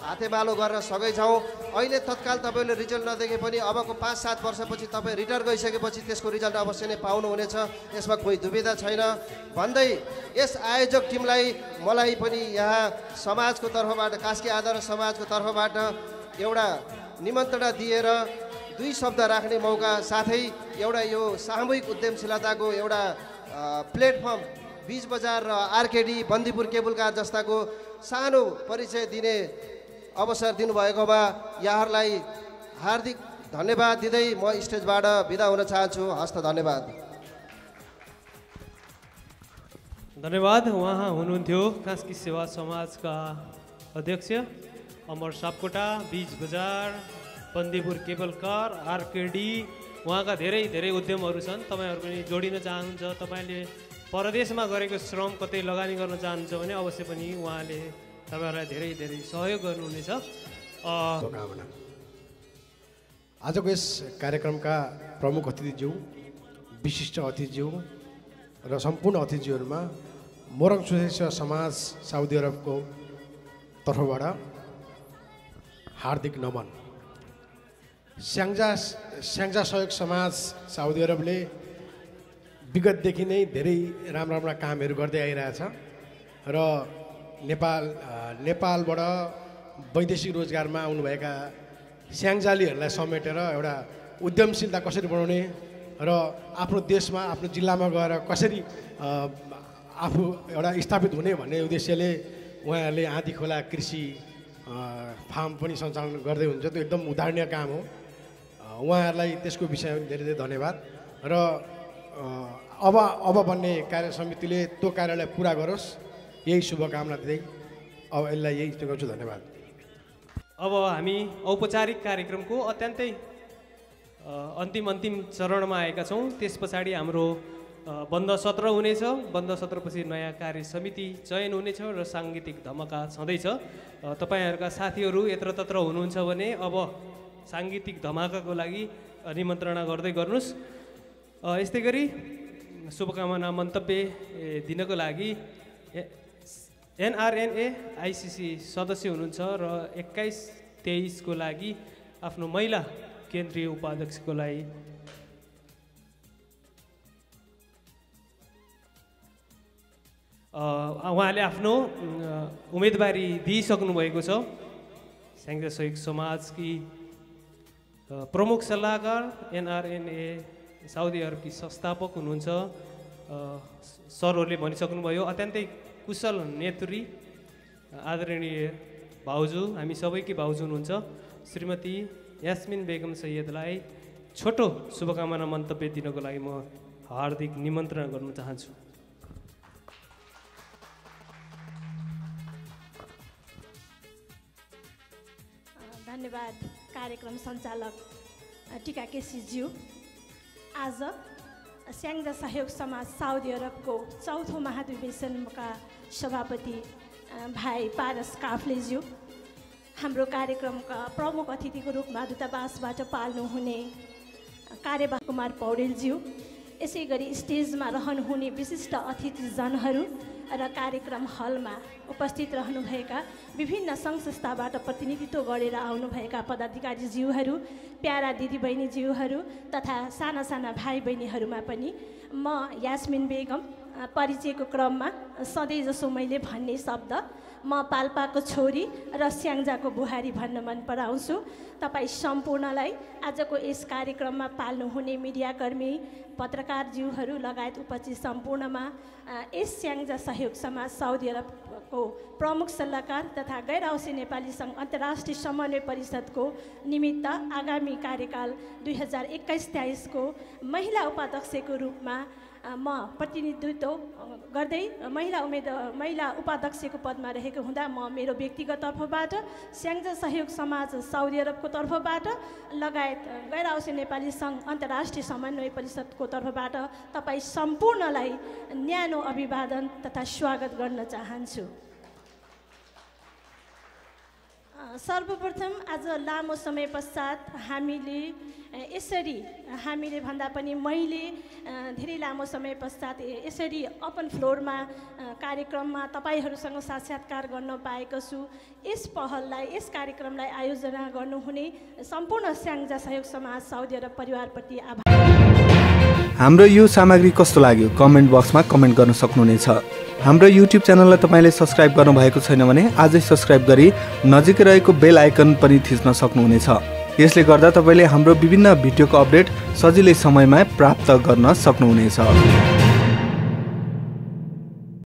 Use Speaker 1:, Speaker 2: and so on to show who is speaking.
Speaker 1: हातेमालो गरेर सकेछौँ अहिले तत्काल तपाईँले रिजल्ट नदेखे पनि अबको पाँच सात वर्षपछि तपाईँ रिटायर गइसकेपछि त्यसको रिजल्ट अवश्य नै पाउनुहुनेछ। यसमा कोही दुविधा छैन। भन्दै यस आयोजक टिमलाई मलाई पनि यहाँ समाजको तर्फबाट कास्की आदर्श समाजको तर्फबाट एउटा निमन्त्रणा दिएर दुई शब्द राख्ने मौका साथै एउटा यो सामूहिक उद्यमशीलताको एउटा प्लेटफर्म बिच बजार र आरकेडी बन्दीपुर केबुल कार जस्ताको सानो परिचय दिने अवसर दिनुभएकोमा यहाँहरूलाई हार्दिक धन्यवाद दिँदै म स्टेजबाट बिदा हुन चाहन्छु। हस्त धन्यवाद।
Speaker 2: धन्यवाद। उहाँ हुनुहुन्थ्यो कास्की सेवा समाजका अध्यक्ष अमर सापकोटा बिच बजार बन्दीपुर केबल कार आरकेडी। उहाँका धेरै धेरै उद्यमहरू छन्। तपाईँहरू पनि जोडिन चाहनुहुन्छ। तपाईँले परदेशमा गरेको श्रम कतै लगानी गर्न चाहनुहुन्छ भने अवश्य पनि उहाँले तपाईँहरूलाई धेरै धेरै सहयोग गर्नुहुनेछ।
Speaker 3: आजको यस कार्यक्रमका प्रमुख अतिथिज्यू विशिष्ट अतिथिज्यू र सम्पूर्ण अतिथिज्यूहरूमा मोरङ सुशेष समाज साउदी अरबको तर्फबाट हार्दिक नमन। स्याङ्जा स्याङ्जा सहयोग समाज साउदी अरबले विगतदेखि नै धेरै राम्रा राम्रा कामहरू गर्दै आइरहेछ र नेपाल नेपालबाट वैदेशिक रोजगारमा आउनुभएका स्याङ्जालीहरूलाई समेटेर एउटा उद्यमशीलता कसरी बढाउने र आफ्नो देशमा आफ्नो जिल्लामा गएर कसरी आफू एउटा स्थापित हुने भन्ने उद्देश्यले उहाँहरूले आँधी खोला कृषि फार्म पनि सञ्चालन गर्दै हुन्छ त्यो एकदम उदाहरणीय काम हो। उहाँहरूलाई त्यसको विषयमा धेरै धेरै धन्यवाद। र अब अब बन्ने कार्य समितिले त्यो कार्यलाई पुरा गरोस्। यही शुभकामना दिँदै अब यसलाई यही टुङ्गाउँछु धन्यवाद।
Speaker 2: अब हामी औपचारिक कार्यक्रमको अत्यन्तै अन्तिम अन्तिम चरणमा आएका छौँ। त्यस पछाडि हाम्रो बन्द सत्र हुनेछ। बन्द सत्रपछि नयाँ कार्य समिति चयन हुनेछ र साङ्गीतिक धमाका छँदैछ। तपाईँहरूका साथीहरू यत्रतत्र हुनुहुन्छ भने अब साङ्गीतिक धमाकाको लागि निमन्त्रणा गर्दै गर्नुहोस्। यस्तै गरी शुभकामना मन्तव्य दिनको लागि एनआरएनए आइसिसी सदस्य हुनुहुन्छ र एक्काइस तेइसको लागि आफ्नो महिला केन्द्रीय उपाध्यक्षको लागि। उहाँले आफ्नो उम्मेदवारी दिइसक्नु भएको छ। स्याङ्जा सहयोग समाजकी प्रमुख सल्लाहकार एनआरएनए साउदी अरबकी संस्थापक हुनुहुन्छ। सरहरूले भनिसक्नुभयो अत्यन्तै कुशल नेत्री आदरणीय भाउजू हामी सबैकी भाउजू हुनुहुन्छ। श्रीमती यास्मिन बेगम सैयदलाई छोटो शुभकामना मन्तव्य दिनको लागि म हार्दिक निमन्त्रणा गर्न चाहन्छु।
Speaker 4: धन्यवाद कार्यक्रम सञ्चालक टिका केसीज्यू। आज स्याङ्जा सहयोग समाज साउदी अरबको चौथो महाधिवेशनका सभापति भाइ पारस काफ्लेज्यू हाम्रो कार्यक्रमका प्रमुख अतिथिको रूपमा दूतावासबाट पाल्नुहुने कार्यवाह कुमार पौडेलज्यू। यसै गरी स्टेजमा रहनुहुने विशिष्ट अतिथिजनहरू र कार्यक्रम हलमा उपस्थित रहनुभएका विभिन्न सङ्घ संस्थाबाट प्रतिनिधित्व गरेर आउनुभएका पदाधिकारीज्यूहरू प्यारा दिदीबहिनीज्यूहरू तथा साना साना भाइ बहिनीहरूमा पनि म यास्मिन बेगम परिचयको क्रममा सधैँ जसो मैले भन्ने शब्द म पाल्पाको छोरी र स्याङ्जाको बुहारी भन्न मन पराउँछु। तपाईँ सम्पूर्णलाई आजको यस कार्यक्रममा पाल्नुहुने मिडियाकर्मी पत्रकारज्यूहरू लगायत उपस्थित सम्पूर्णमा यस स्याङ्जा सहयोग समाज साउदी अरबको प्रमुख सल्लाहकार तथा गैर आवासीय नेपाली सङ्घ अन्तर्राष्ट्रिय समन्वय परिषदको निमित्त आगामी कार्यकाल दुई हजार एक्काइस तेइसको महिला उपाध्यक्षको रूपमा म प्रतिनिधित्व गर्दै महिला उम्मेद महिला उपाध्यक्षको पदमा रहेको हुँदा म मेरो व्यक्तिगत तर्फबाट स्याङ्जा सहयोग समाज साउदी अरबको तर्फबाट लगायत गैर आवासीय नेपाली सङ्घ अन्तर्राष्ट्रिय समन्वय परिषदको तर्फबाट तपाईँ सम्पूर्णलाई न्यानो अभिवादन तथा स्वागत गर्न चाहन्छु। सर्वप्रथम आज लामो समय पश्चात हामीले यसरी हामीले भन्दा पनि मैले धेरै लामो समय पश्चात यसरी ओपन फ्लोरमा कार्यक्रममा तपाईँहरूसँग साक्षात्कार गर्न पाएको छु। यस पहललाई यस कार्यक्रमलाई आयोजना गर्नुहुने सम्पूर्ण स्याङ्जा सहयोग समाज साउदी अरब परिवारप्रति आभार।
Speaker 5: हाम्रो यो सामग्री कस्तो लाग्यो? कमेन्ट बक्समा कमेन्ट गर्न सक्नुहुनेछ। हाम्रो युट्युब च्यानललाई तपाईँले सब्सक्राइब गर्नुभएको छैन भने आजै सब्सक्राइब गरी नजिकै रहेको बेल आइकन पनि थिच्न सक्नुहुनेछ। यसले गर्दा तपाईँले हाम्रो विभिन्न भिडियोको अपडेट सजिलै समयमा प्राप्त गर्न सक्नुहुनेछ।